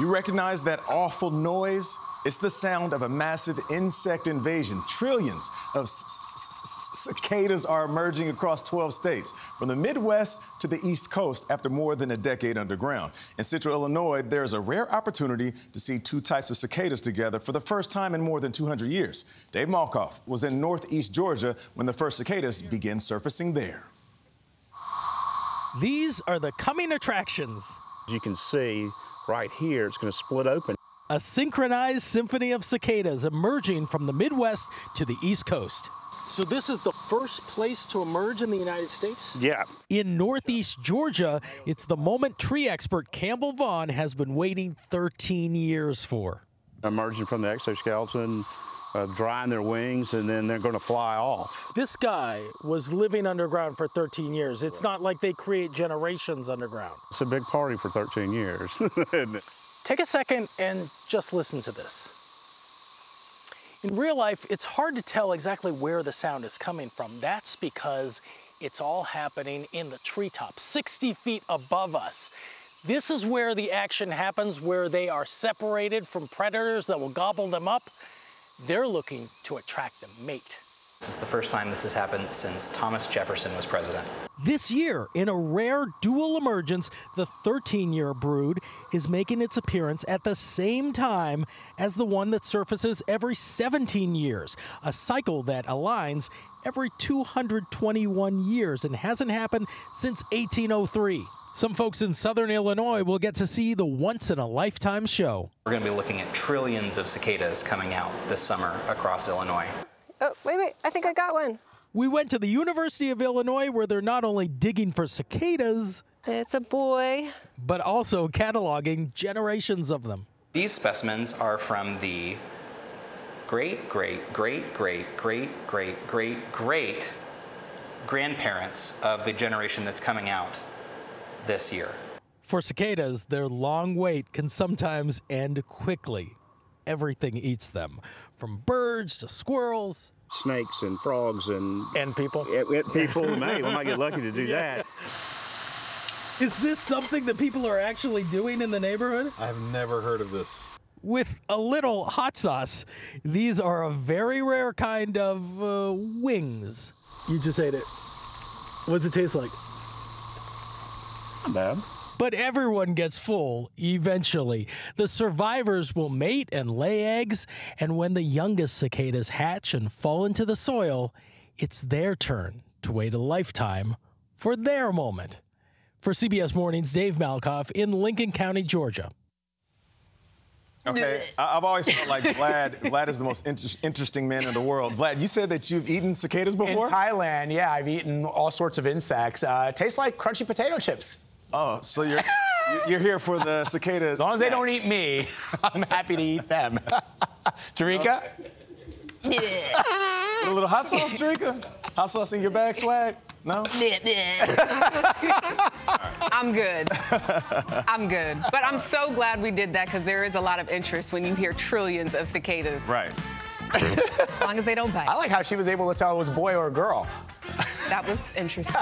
You recognize that awful noise? It's the sound of a massive insect invasion. Trillions of cicadas are emerging across 12 states, from the Midwest to the East Coast after more than a decade underground. In central Illinois, there's a rare opportunity to see two types of cicadas together for the first time in more than 200 years. Dave Malkoff was in northeast Georgia when the first cicadas began surfacing there. These are the coming attractions. You can see right here, it's going to split open. A synchronized symphony of cicadas emerging from the Midwest to the East Coast. So this is the first place to emerge in the United States? Yeah. In Northeast Georgia, it's the moment tree expert Campbell Vaughn has been waiting 13 years for. Emerging from the exoskeleton, uh, drying their wings, and then they're going to fly off. This guy was living underground for 13 years. It's not like they create generations underground. It's a big party for 13 years. Take a second and just listen to this. In real life, it's hard to tell exactly where the sound is coming from. That's because it's all happening in the treetops, 60 feet above us. This is where the action happens, where they are separated from predators that will gobble them up. They're looking to attract a mate. This is the first time this has happened since Thomas Jefferson was president. This year, in a rare dual emergence, the 13 year brood is making its appearance at the same time as the one that surfaces every 17 years, a cycle that aligns every 221 years and hasn't happened since 1803. Some folks in southern Illinois will get to see the once in a lifetime show. We're going to be looking at trillions of cicadas coming out this summer across Illinois. Oh, wait, wait, I think I got one. We went to the University of Illinois where they're not only digging for cicadas, it's a boy, but also cataloging generations of them. These specimens are from the great, great, great, great, great, great, great, great grandparents of the generation that's coming out this year. For cicadas, their long wait can sometimes end quickly everything eats them, from birds to squirrels. Snakes and frogs and and people. It, it, people, hey, we might get lucky to do yeah. that. Is this something that people are actually doing in the neighborhood? I've never heard of this. With a little hot sauce, these are a very rare kind of uh, wings. You just ate it. What's it taste like? Not bad but everyone gets full eventually. The survivors will mate and lay eggs, and when the youngest cicadas hatch and fall into the soil, it's their turn to wait a lifetime for their moment. For CBS Mornings, Dave Malkoff in Lincoln County, Georgia. Okay, I've always felt like Vlad. Vlad is the most inter interesting man in the world. Vlad, you said that you've eaten cicadas before. In Thailand, yeah, I've eaten all sorts of insects. Uh, tastes like crunchy potato chips. Oh, so you're you're here for the cicadas? As long as they don't eat me, I'm happy to eat them. Tarika? Yeah. a little hot sauce, Tarika? Hot sauce in your bag, swag? No? I'm good. I'm good. But I'm so glad we did that because there is a lot of interest when you hear trillions of cicadas. Right. as long as they don't bite. I like how she was able to tell it was a boy or a girl. That was interesting.